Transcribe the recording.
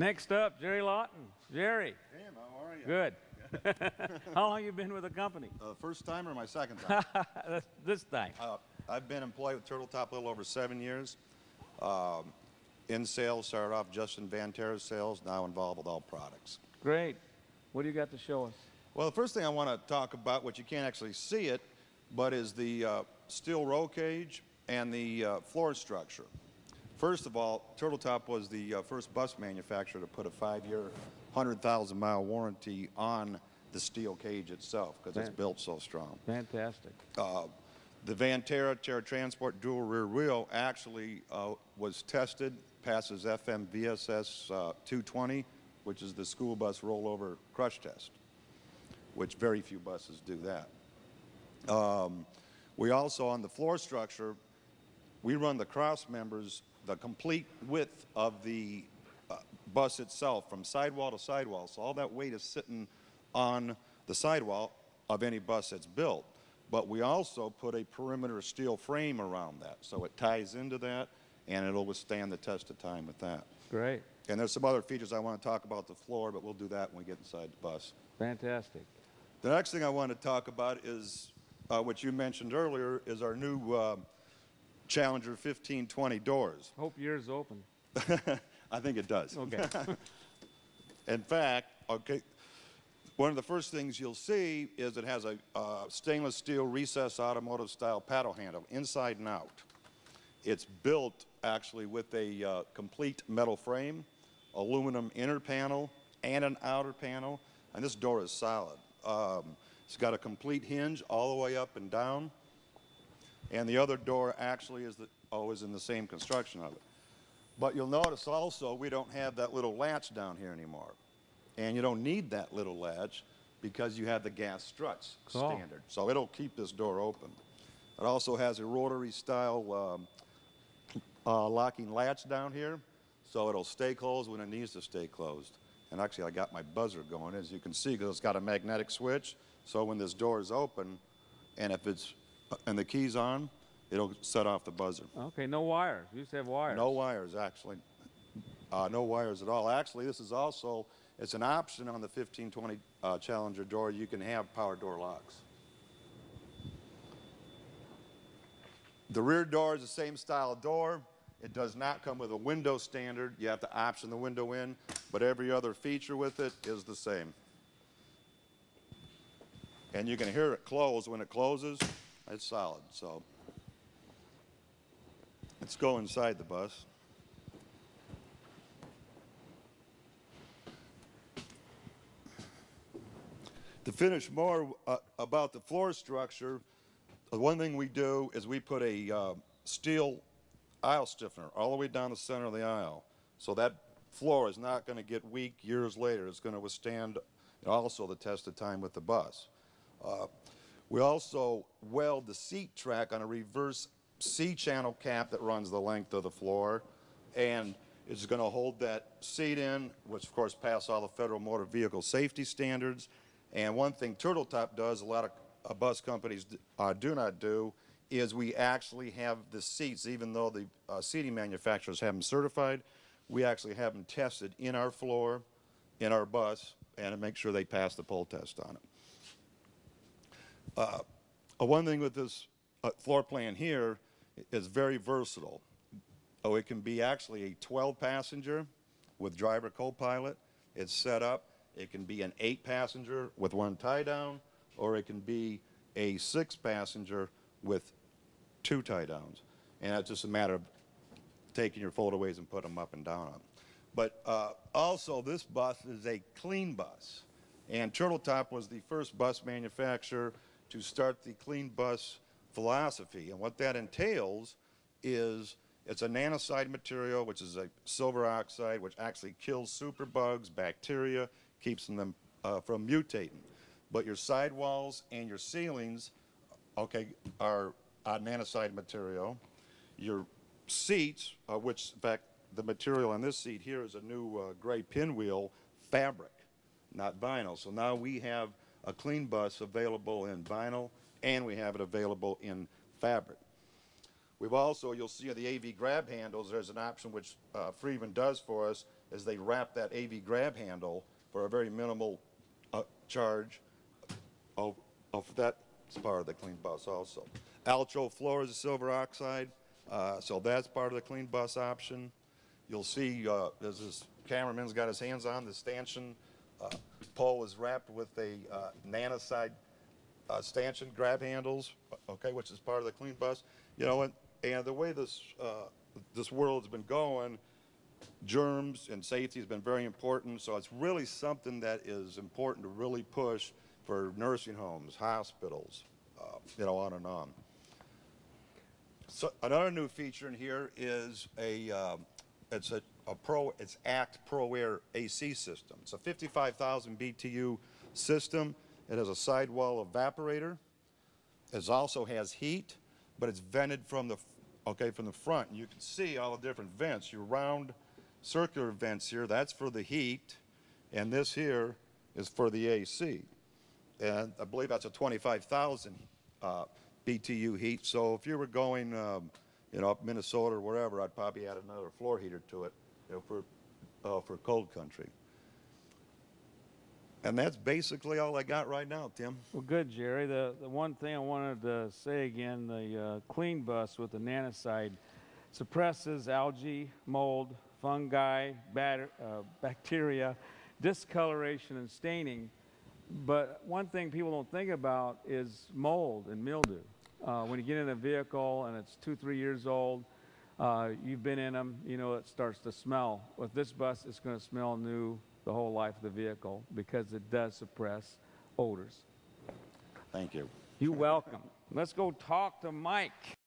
Next up, Jerry Lawton. Jerry, Jim, how are you? good. How long you been with the company? Uh, first time or my second time? this time. uh, I've been employed with Turtle Top a little over seven years. Um, in sales, started off just in Vanterra sales, now involved with all products. Great. What do you got to show us? Well, the first thing I want to talk about, which you can't actually see it, but is the uh, steel roll cage and the uh, floor structure. First of all, Turtle Top was the uh, first bus manufacturer to put a five-year, 100,000 mile warranty on the steel cage itself because it's built so strong. Fantastic. Uh, the Vanterra Terra Transport dual rear wheel actually uh, was tested, passes FMVSS uh, 220, which is the school bus rollover crush test, which very few buses do that. Um, we also, on the floor structure, we run the cross members, the complete width of the uh, bus itself, from sidewall to sidewall. So all that weight is sitting on the sidewall of any bus that's built. But we also put a perimeter steel frame around that, so it ties into that, and it'll withstand the test of time with that. Great. And there's some other features I want to talk about the floor, but we'll do that when we get inside the bus. Fantastic. The next thing I want to talk about is, uh, what you mentioned earlier, is our new uh, Challenger 1520 doors. Hope yours open. I think it does. Okay. In fact, okay, one of the first things you'll see is it has a uh, stainless steel recessed automotive style paddle handle inside and out. It's built actually with a uh, complete metal frame, aluminum inner panel, and an outer panel, and this door is solid. Um, it's got a complete hinge all the way up and down, and the other door actually is the, always in the same construction of it. But you'll notice also we don't have that little latch down here anymore. And you don't need that little latch because you have the gas struts Cool. standard. So it'll keep this door open. It also has a rotary style um, uh, locking latch down here. So it'll stay closed when it needs to stay closed. And actually I got my buzzer going as you can see because it's got a magnetic switch. So when this door is open and if it's, and the key's on, it'll set off the buzzer. Okay, no wires. We used to have wires. No wires, actually. Uh, no wires at all. Actually, this is also, it's an option on the 1520 uh, Challenger door. You can have power door locks. The rear door is the same style door. It does not come with a window standard. You have to option the window in, but every other feature with it is the same. And you can hear it close. When it closes, it's solid, so. Let's go inside the bus. To finish more uh, about the floor structure, the one thing we do is we put a uh, steel aisle stiffener all the way down the center of the aisle. So that floor is not going to get weak years later. It's going to withstand also the test of time with the bus. Uh, we also weld the seat track on a reverse C-channel cap that runs the length of the floor, and it's going to hold that seat in, which of course pass all the federal motor vehicle safety standards. And one thing Turtle Top does, a lot of uh, bus companies uh, do not do, is we actually have the seats, even though the uh, seating manufacturers have them certified, we actually have them tested in our floor, in our bus, and to make sure they pass the pull test on it. Uh, one thing with this uh, floor plan here is very versatile. Oh, it can be actually a 12 passenger with driver co-pilot. It's set up. It can be an eight passenger with one tie down, or it can be a six passenger with two tie downs. And it's just a matter of taking your foldaways and put them up and down on. 'em. But uh, also, this bus is a clean bus. And Turtle Top was the first bus manufacturer to start the clean bus philosophy. And what that entails is it's a nanoside material, which is a silver oxide, which actually kills superbugs, bacteria, keeps them uh, from mutating. But your sidewalls and your ceilings, okay, are uh, nanoside material. Your seats, uh, which in fact the material on this seat here is a new uh, gray pinwheel fabric, not vinyl. So now we have a clean bus available in vinyl and we have it available in fabric. We've also, you'll see on the AV grab handles, there's an option which uh, Freedman does for us, is they wrap that AV grab handle for a very minimal uh, charge. Oh, oh, that's part of the clean bus also. Altro floor is a silver oxide, uh, so that's part of the clean bus option. You'll see, uh, as this cameraman's got his hands on, the stanchion pole was wrapped with a uh, nanoside uh, stanchion grab handles, okay, which is part of the clean bus. You know, and, and the way this, uh, this world's been going, germs and safety has been very important. So it's really something that is important to really push for nursing homes, hospitals, uh, you know, on and on. So another new feature in here is a, um, it's a, a Pro, it's ACT Pro Air AC system. It's a 55,000 BTU system. It has a sidewall evaporator. It also has heat, but it's vented from the, okay, from the front. You can see all the different vents. Your round circular vents here, that's for the heat, and this here is for the AC. And I believe that's a 25,000 uh, BTU heat. So if you were going, um, you know, up Minnesota or wherever, I'd probably add another floor heater to it, you know, for, uh, for cold country. And that's basically all I got right now, Tim. Well, good, Jerry. The, the one thing I wanted to say again, the uh, clean bus with the nanoside suppresses algae, mold, fungi, uh, bacteria, discoloration, and staining. But one thing people don't think about is mold and mildew. Uh, when you get in a vehicle and it's two, three years old, uh, you've been in them, you know it starts to smell. With this bus, it's going to smell new the whole life of the vehicle because it does suppress odors. Thank you. You're welcome. Let's go talk to Mike.